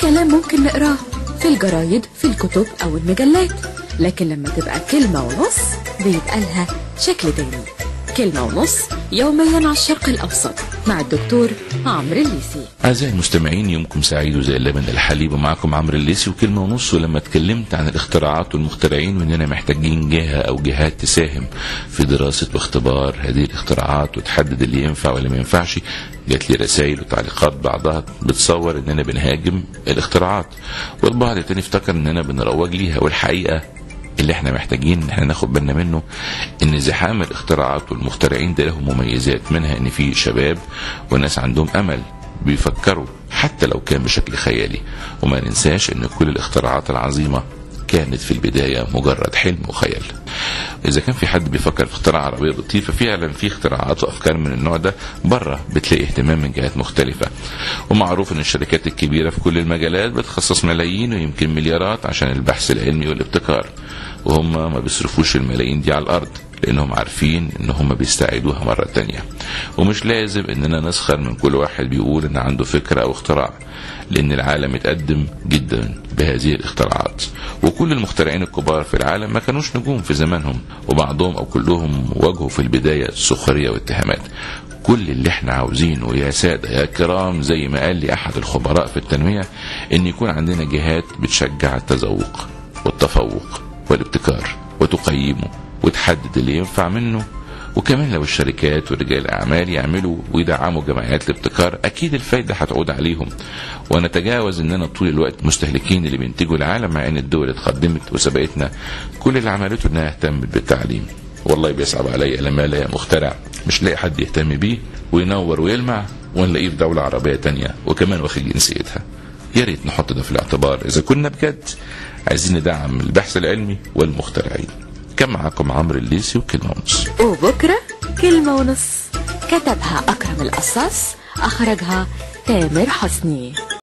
كلام ممكن نقراه في الجرايد في الكتب أو المجلات. لكن لما تبقى كلمة ونص بيتقالها شكل تاني كلمة ونص يوميا على الشرق الأوسط. مع الدكتور عمرو الليسي أعزائي المستمعين يومكم سعيد وزي اللبن الحليب. ومعكم عمرو الليسي وكلمة ونص ولما اتكلمت عن الاختراعات والمخترعين وإننا محتاجين جهة أو جهات تساهم في دراسة واختبار هذه الاختراعات وتحدد اللي ينفع واللي ما ينفعش جات لي رسائل وتعليقات بعضها بتصور إننا بنهاجم الاختراعات. والبعض التاني افتكر إننا بنروج ليها والحقيقة اللي إحنا محتاجين إن إحنا ناخد بالنا منه إن زحام الاختراعات والمخترعين ده لهم مميزات منها إن في شباب وناس عندهم أمل بيفكروا حتى لو كان بشكل خيالي. وما ننساش إن كل الاختراعات العظيمة كانت في البداية مجرد حلم وخيال. إذا كان في حد بيفكر في اختراع عربية بتطير ففعلا في اختراعات وأفكار من النوع ده بره بتلاقي اهتمام من جهات مختلفة. ومعروف إن الشركات الكبيرة في كل المجالات بتخصص ملايين ويمكن مليارات عشان البحث العلمي والابتكار. وهم ما بيصرفوش الملايين دي على الأرض لأنهم عارفين إن هم بيستعيدوها مرة تانية. ومش لازم إننا نسخر من كل واحد بيقول إن عنده فكرة أو اختراع لأن العالم اتقدم جدا بهذه الاختراعات. وكل المخترعين الكبار في العالم ما كانوش نجوم في زمانهم وبعضهم أو كلهم واجهوا في البداية السخرية والاتهامات. كل اللي إحنا عاوزينه يا سادة يا كرام زي ما قال لي أحد الخبراء في التنمية إن يكون عندنا جهات بتشجع التذوق والتفوق والابتكار وتقيمه وتحدد اللي ينفع منه وكمان لو الشركات ورجال الأعمال يعملوا ويدعموا جمعيات الابتكار أكيد الفايدة هتعود عليهم. ونتجاوز إننا طول الوقت مستهلكين اللي بينتجوا العالم مع إن الدول اتقدمت وسبقتنا كل اللي عملته إنها اهتمت بالتعليم. والله بيصعب عليا لما الاقي مخترع مش لاقي حد يهتم بيه وينور ويلمع ونلاقيه في دولة عربية تانية وكمان واخد جنسيتها. يا ريت نحط ده في الاعتبار. إذا كنا بجد عايزين ندعم البحث العلمي والمخترعين. كان معاكم عمرو الليسي وكلمه ونص وبكرة كلمة ونص. كتبها أكرم القصاص أخرجها تامر حسني.